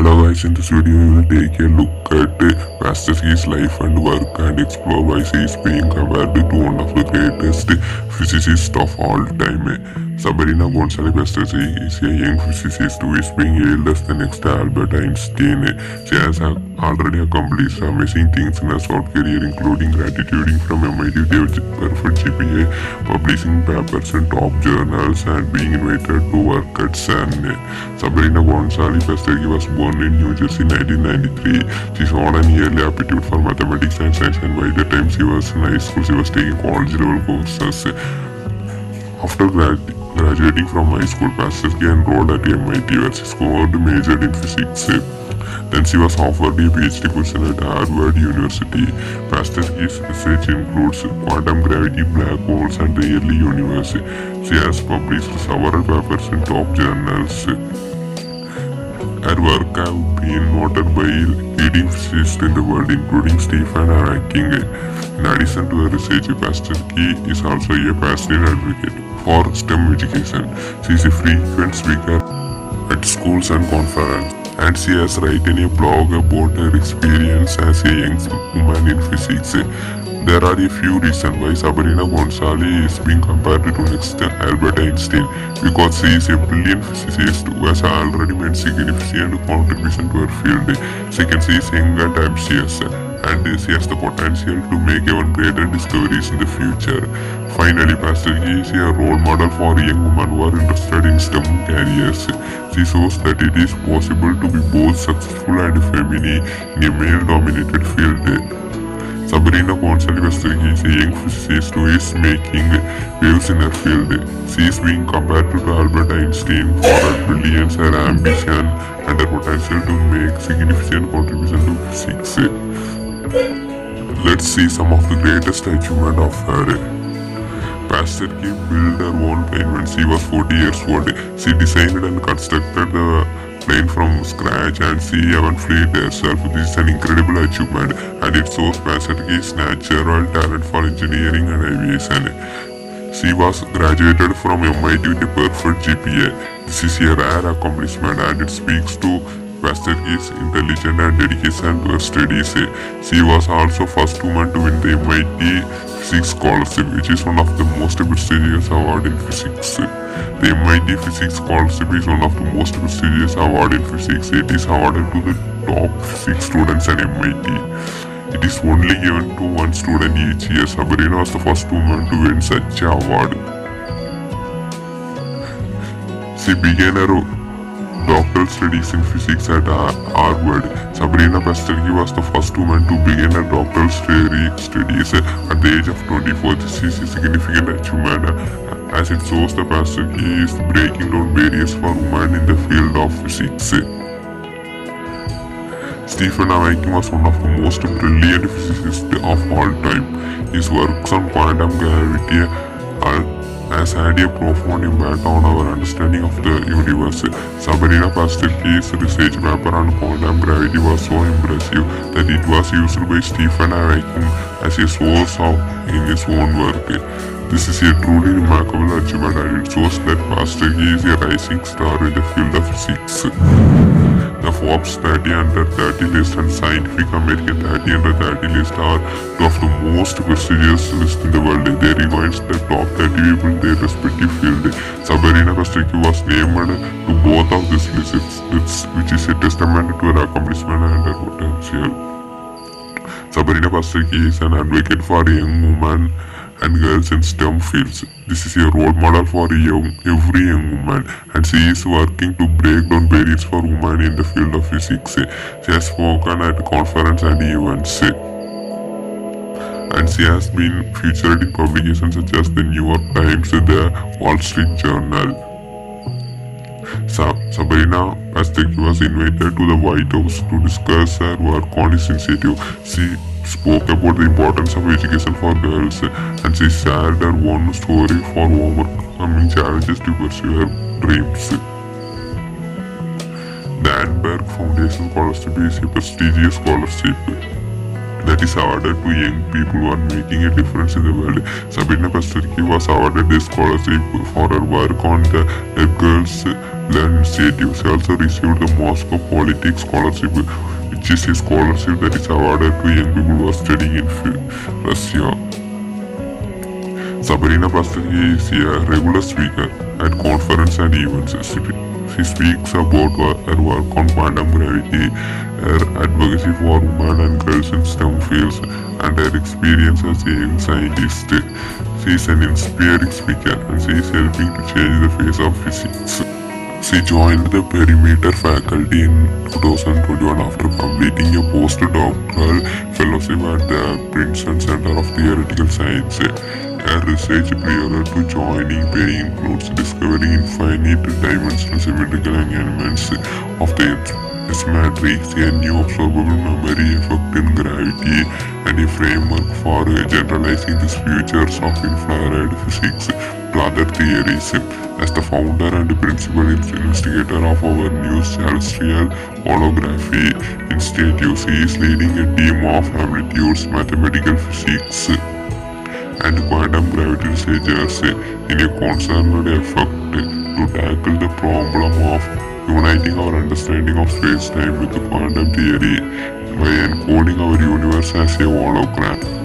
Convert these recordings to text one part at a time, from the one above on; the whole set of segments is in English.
Hello guys, in this video we will take a look at uh, Pasterski's life and work and explore why he is being compared to one of the greatest physicists of all time. Sabrina is a young physicist who is being hailed as the next Albert Einstein. She has uh, already accomplished amazing things in her short career including graduating from MIT with a perfect GPA, publishing papers in top journals and being invited to work at CERN. Sabrina Pasterki was born in New Jersey in 1993. She showed an early aptitude for mathematics and science and by the time she was in high school she was taking college level courses. After grad- graduating from high school, Pasterski enrolled at MIT where she scored majored in physics. Then she was offered a PhD position at Harvard University. Pasterski's research includes quantum gravity, black holes, and the early universe. She has published several papers in top journals. Her work have been noted by leading physicists in the world, including Stephen Hawking. In addition to her research, Pasterski is also a passionate advocate for STEM education. She is a frequent speaker at schools and conferences, and she has written a blog about her experience as a young woman in physics. There are a few reasons why Sabrina Gonzalez is being compared to next Albert Einstein because she is a brilliant physicist who has already made significant contribution to her field. Second, she is young and ambitious and she has the potential to make even greater discoveries in the future. Finally, Pasterski is a role model for young women who are interested in STEM careers. She shows that it is possible to be both successful and feminine in a male-dominated field. Sabrina Pasterski is a young physicist who is making waves in her field. She is being compared to Albert Einstein for her brilliance, her ambition, and her potential to make significant contribution to physics. Let's see some of the greatest achievement of her. Pasterski built her own plane when she was 40 years old. She designed and constructed the plane from scratch and she even flew it herself. This is an incredible achievement and it shows Pasterski's natural talent for engineering and aviation. She was graduated from MIT with a perfect GPA. This is a rare accomplishment and it speaks to Pasterski's intelligence and dedication to her studies. She was also first woman to win the MIT Physics Scholarship, which is one of the most prestigious award in physics. The MIT Physics Scholarship is one of the most prestigious award in physics. It is awarded to the top physics students at MIT. It is only given to one student each year. Sabrina was the first woman to win such award. She began her doctoral studies in physics at Harvard. Sabrina Pasterski was the first woman to begin her doctoral studies at the age of 24. This is a significant achievement uh, as it shows the Pasterski is breaking down barriers for women in the field of physics. Stephen Hawking was one of the most brilliant physicists of all time. His works on quantum gravity are, has had a profound impact on our understanding of the universe. Sabrina Pasterski's research paper on quantum gravity was so impressive that it was used by Stephen Hawking as a source of in his own work. This is a truly remarkable achievement and it shows that Pasterski is a rising star in the field of physics. Forbes 30 under 30 list and Scientific American 30 under 30 list are two of the most prestigious lists in the world. They recognise the top 30 people in their respective field. Sabrina Pasterski was named to both of these lists, it's- which is a testament to her accomplishment and her potential. Sabrina Pasterski is an advocate for young women and girls in STEM fields. This is a role model for young, every young woman and she is working to break down barriers for women in the field of physics. She has spoken at conferences and events and she has been featured in publications such as the New York Times the Wall Street Journal. Sa- Sabrina Pasterski was invited to the White House to discuss her work on this initiative. She spoke about the importance of education for girls and she shared her own story for overcoming challenges to pursue her dreams. The Anberg Foundation Scholarship is a prestigious scholarship that is awarded to young people who are making a difference in the world. Sabrina Pasterski was awarded a scholarship for her work on the uh, Girls Learn Initiative. She also received the Moscow Politics Scholarship, which is a scholarship that is awarded to young people who are studying in Russia. Sabrina Pasterski is a regular speaker at conferences and events. She- speaks about her her work on quantum gravity, her advocacy for women and girls in STEM fields, and her experience as a young scientist. She is an inspiring speaker and she is helping to change the face of physics. She joined the Perimeter faculty in 2021 after completing a postdoctoral fellowship at the Princeton Center of Theoretical Science. Her research prior to joining Perry includes discovering infinite dimensional symmetrical elements of the S matrix, a new observable memory effect in gravity, and a framework for uh, generalizing the futures of infrared physics, planet theories. As the founder and principal investigator of our new celestial holography institute, she is leading a team of amplitudes mathematical physics and quantum gravity researchers in a concerted effort to tackle the problem of uniting our understanding of space-time with the quantum theory by encoding our universe as a hologram.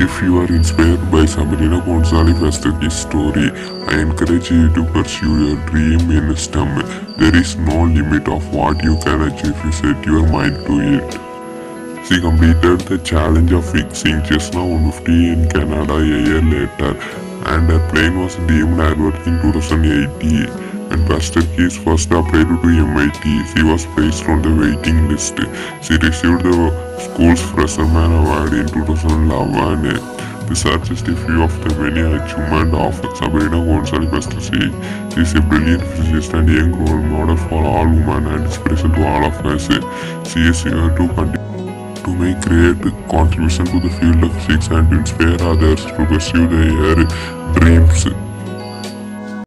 If you are inspired by Sabrina Gonzalez story, I encourage you to pursue your dream in STEM. There is no limit of what you can achieve if you set your mind to it. She completed the challenge of fixing Cessna 150 in Canada a year later, and her plane was deemed airworthy in 2080. When Pasterski's first applied to MIT, she was placed on the waiting list. She received the school's Freshman Award in 2011. These are just a few of the many achievements of Sabrina Gonzalez Pasterki. She is a brilliant physicist and young role model for all women and inspiration to all of us. She is here to continue to make great contribution to the field of physics and inspire others to pursue their dreams.